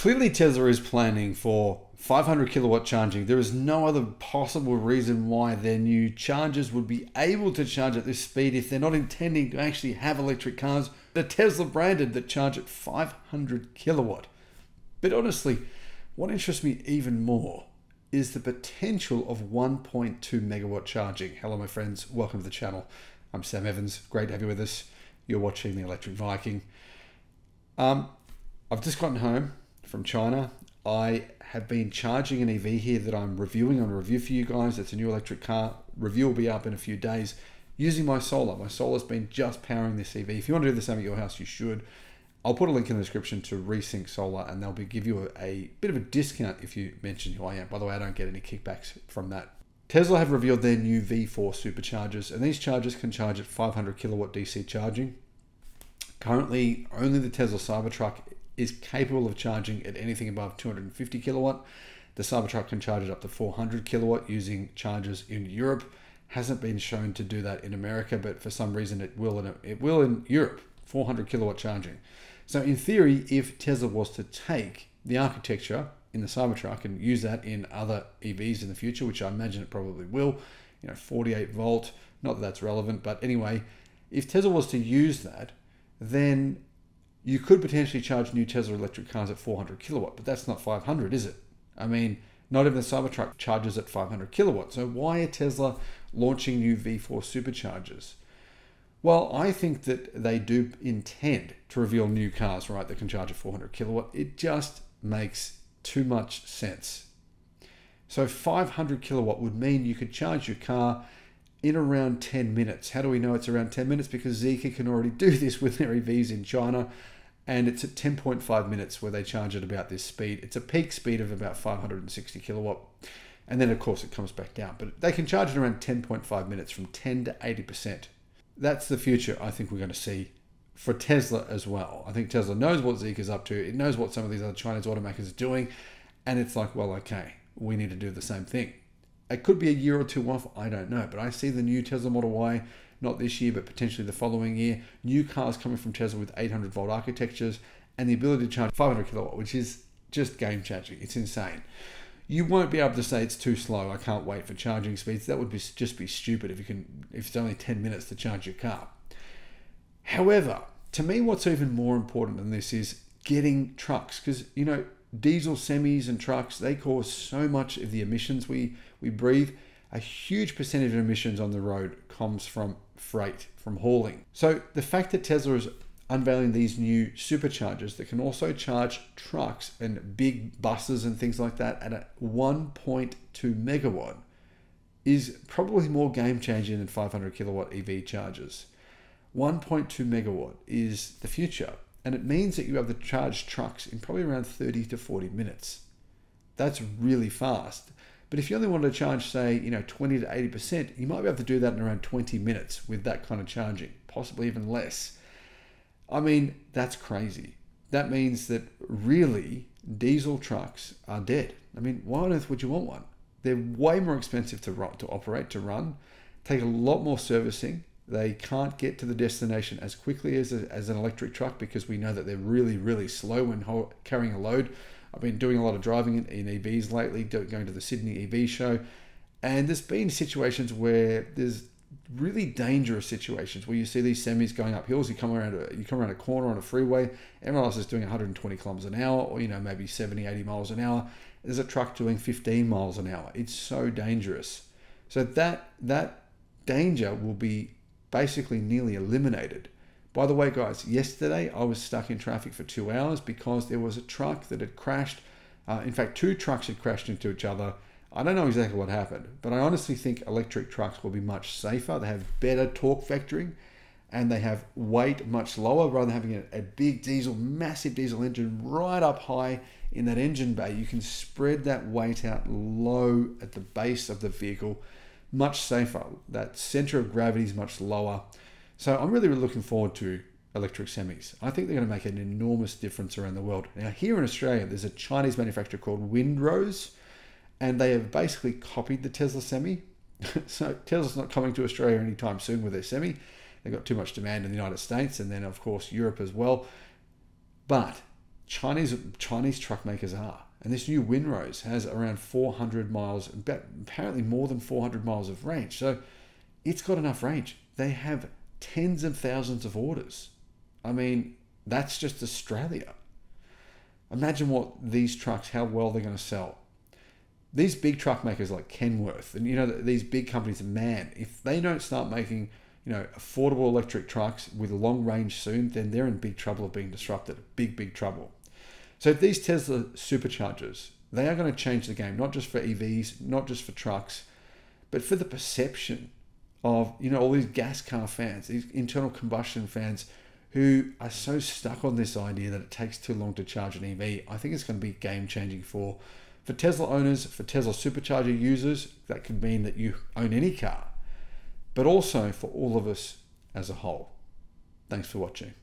Clearly, Tesla is planning for 500 kilowatt charging. There is no other possible reason why their new chargers would be able to charge at this speed if they're not intending to actually have electric cars the Tesla branded that charge at 500 kilowatt. But honestly, what interests me even more is the potential of 1.2 megawatt charging. Hello, my friends. Welcome to the channel. I'm Sam Evans. Great to have you with us. You're watching the Electric Viking. Um, I've just gotten home from China. I have been charging an EV here that I'm reviewing on a review for you guys. It's a new electric car. Review will be up in a few days using my solar. My solar's been just powering this EV. If you want to do the same at your house, you should. I'll put a link in the description to Resinc Solar, and they'll be give you a, a bit of a discount if you mention who I am. By the way, I don't get any kickbacks from that. Tesla have revealed their new V4 superchargers, and these chargers can charge at 500 kilowatt DC charging. Currently, only the Tesla Cybertruck is capable of charging at anything above 250 kilowatt. The Cybertruck can charge it up to 400 kilowatt using chargers in Europe. Hasn't been shown to do that in America, but for some reason it will in it will in Europe. 400 kilowatt charging. So in theory, if Tesla was to take the architecture in the Cybertruck and use that in other EVs in the future, which I imagine it probably will, you know, 48 volt, not that that's relevant, but anyway, if Tesla was to use that, then you could potentially charge new Tesla electric cars at 400 kilowatt, but that's not 500, is it? I mean, not even the Cybertruck charges at 500 kilowatt. So why are Tesla launching new V4 superchargers? Well, I think that they do intend to reveal new cars, right, that can charge at 400 kilowatt. It just makes too much sense. So 500 kilowatt would mean you could charge your car in around 10 minutes. How do we know it's around 10 minutes? Because Zeekr can already do this with their EVs in China, and it's at 10.5 minutes where they charge at about this speed. It's a peak speed of about 560 kilowatt, and then of course it comes back down. But they can charge it around 10.5 minutes from 10 to 80 percent that's the future I think we're going to see for Tesla as well. I think Tesla knows what is up to. It knows what some of these other Chinese automakers are doing. And it's like, well, okay, we need to do the same thing. It could be a year or two off. I don't know. But I see the new Tesla Model Y, not this year, but potentially the following year. New cars coming from Tesla with 800 volt architectures and the ability to charge 500 kilowatt, which is just game changing. It's insane you won't be able to say it's too slow. I can't wait for charging speeds. That would be just be stupid if you can if it's only 10 minutes to charge your car. However, to me what's even more important than this is getting trucks because you know diesel semis and trucks they cause so much of the emissions we we breathe. A huge percentage of emissions on the road comes from freight, from hauling. So the fact that Tesla is unveiling these new superchargers that can also charge trucks and big buses and things like that at a 1.2 megawatt is probably more game changing than 500 kilowatt EV chargers. 1.2 megawatt is the future, and it means that you have to charge trucks in probably around 30 to 40 minutes. That's really fast. But if you only wanted to charge, say, you know, 20 to 80%, you might be able to do that in around 20 minutes with that kind of charging, possibly even less. I mean, that's crazy. That means that really diesel trucks are dead. I mean, why on earth would you want one? They're way more expensive to run, to operate, to run, take a lot more servicing. They can't get to the destination as quickly as, a, as an electric truck because we know that they're really, really slow when carrying a load. I've been doing a lot of driving in, in EVs lately, going to the Sydney EV show, and there's been situations where there's really dangerous situations where you see these semis going up hills. You come around a, you come around a corner on a freeway. Everyone else is doing 120 kilometers an hour, or you know maybe 70, 80 miles an hour. There's a truck doing 15 miles an hour. It's so dangerous. So that that danger will be basically nearly eliminated. By the way, guys, yesterday I was stuck in traffic for two hours because there was a truck that had crashed. Uh, in fact, two trucks had crashed into each other I don't know exactly what happened, but I honestly think electric trucks will be much safer. They have better torque vectoring and they have weight much lower rather than having a, a, big diesel, massive diesel engine right up high in that engine bay. You can spread that weight out low at the base of the vehicle, much safer. That center of gravity is much lower. So I'm really, really looking forward to electric semis. I think they're going to make an enormous difference around the world. Now, here in Australia, there's a Chinese manufacturer called Windrose and they have basically copied the Tesla Semi. so Tesla's not coming to Australia anytime soon with their Semi. They've got too much demand in the United States and then, of course, Europe as well. But Chinese Chinese truck makers are. And this new Windrose has around 400 miles, apparently more than 400 miles of range. So it's got enough range. They have tens of thousands of orders. I mean, that's just Australia. Imagine what these trucks, how well they're going to sell. These big truck makers like Kenworth and you know these big companies, man, if they don't start making you know affordable electric trucks with long range soon, then they're in big trouble of being disrupted. Big, big trouble. So these Tesla superchargers, they are going to change the game, not just for EVs, not just for trucks, but for the perception of you know all these gas car fans, these internal combustion fans who are so stuck on this idea that it takes too long to charge an EV. I think it's going to be game changing for for Tesla owners, for Tesla supercharger users. That could mean that you own any car, but also for all of us as a whole. Thanks for watching.